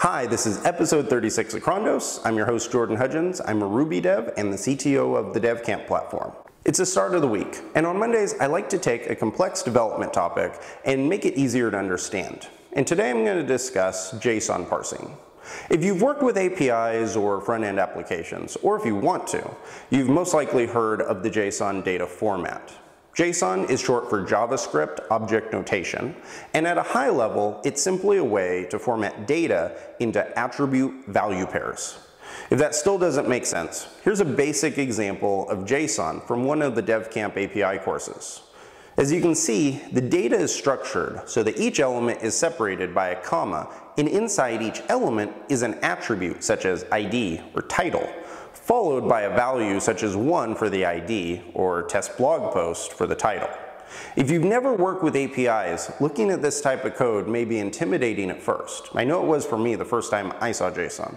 Hi, this is episode 36 of Crondose. I'm your host, Jordan Hudgens. I'm a Ruby dev and the CTO of the DevCamp platform. It's the start of the week, and on Mondays, I like to take a complex development topic and make it easier to understand. And today I'm going to discuss JSON parsing. If you've worked with APIs or front-end applications, or if you want to, you've most likely heard of the JSON data format. JSON is short for JavaScript Object Notation, and at a high level, it's simply a way to format data into attribute value pairs. If that still doesn't make sense, here's a basic example of JSON from one of the DevCamp API courses. As you can see, the data is structured so that each element is separated by a comma, and inside each element is an attribute such as ID or title, followed by a value such as 1 for the ID or test blog post for the title. If you've never worked with APIs, looking at this type of code may be intimidating at first. I know it was for me the first time I saw JSON.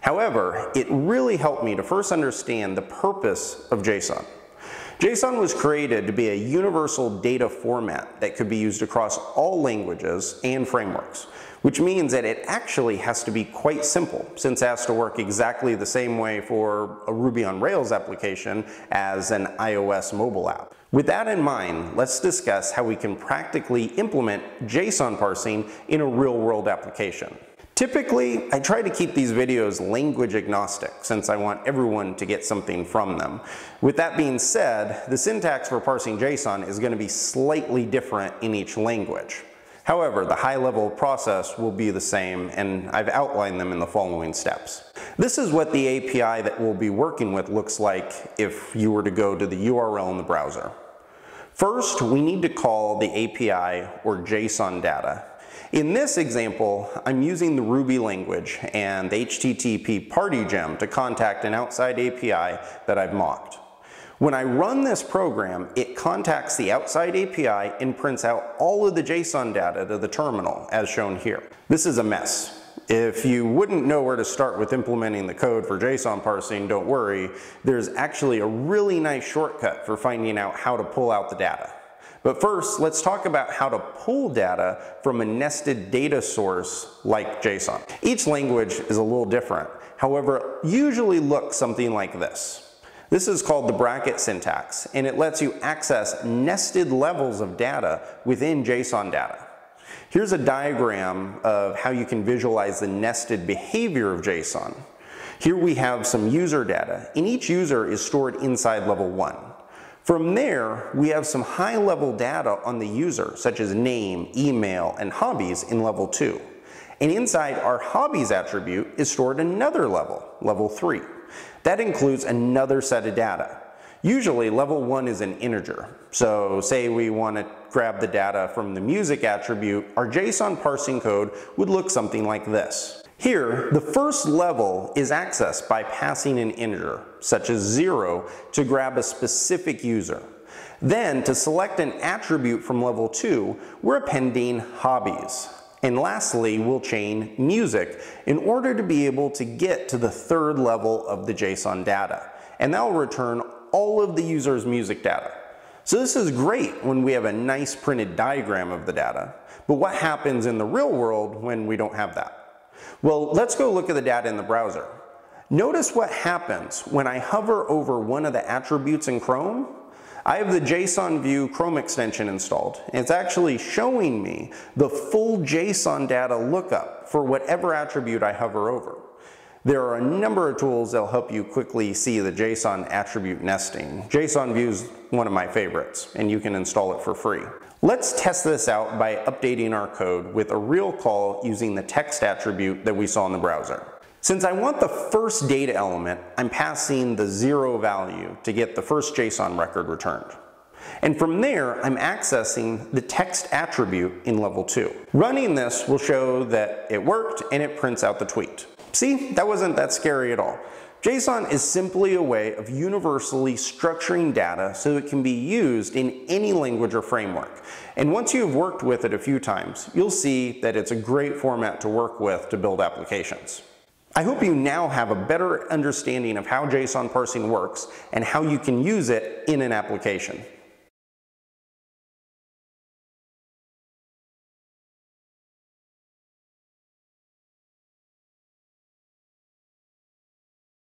However, it really helped me to first understand the purpose of JSON. JSON was created to be a universal data format that could be used across all languages and frameworks, which means that it actually has to be quite simple since it has to work exactly the same way for a Ruby on Rails application as an iOS mobile app. With that in mind, let's discuss how we can practically implement JSON parsing in a real world application. Typically, I try to keep these videos language agnostic since I want everyone to get something from them. With that being said, the syntax for parsing JSON is going to be slightly different in each language. However, the high level process will be the same and I've outlined them in the following steps. This is what the API that we'll be working with looks like if you were to go to the URL in the browser. First, we need to call the API or JSON data in this example, I'm using the Ruby language and the HTTParty gem to contact an outside API that I've mocked. When I run this program, it contacts the outside API and prints out all of the JSON data to the terminal, as shown here. This is a mess. If you wouldn't know where to start with implementing the code for JSON parsing, don't worry. There's actually a really nice shortcut for finding out how to pull out the data. But first, let's talk about how to pull data from a nested data source like JSON. Each language is a little different. However, usually looks something like this. This is called the bracket syntax, and it lets you access nested levels of data within JSON data. Here's a diagram of how you can visualize the nested behavior of JSON. Here we have some user data, and each user is stored inside level 1. From there, we have some high-level data on the user, such as name, email, and hobbies in level 2. And inside our hobbies attribute is stored another level, level 3. That includes another set of data. Usually level 1 is an integer. So say we want to grab the data from the music attribute, our JSON parsing code would look something like this. Here, the first level is accessed by passing an integer, such as 0, to grab a specific user. Then, to select an attribute from level 2, we're appending hobbies. And lastly, we'll chain music in order to be able to get to the third level of the JSON data. And that will return all of the user's music data. So this is great when we have a nice printed diagram of the data. But what happens in the real world when we don't have that? Well, let's go look at the data in the browser. Notice what happens when I hover over one of the attributes in Chrome. I have the JSON View Chrome extension installed. And It's actually showing me the full JSON data lookup for whatever attribute I hover over. There are a number of tools that'll help you quickly see the JSON attribute nesting. JSON View is one of my favorites, and you can install it for free. Let's test this out by updating our code with a real call using the text attribute that we saw in the browser. Since I want the first data element, I'm passing the zero value to get the first JSON record returned. And from there, I'm accessing the text attribute in level 2. Running this will show that it worked and it prints out the tweet. See, that wasn't that scary at all. JSON is simply a way of universally structuring data so it can be used in any language or framework. And once you've worked with it a few times, you'll see that it's a great format to work with to build applications. I hope you now have a better understanding of how JSON parsing works and how you can use it in an application.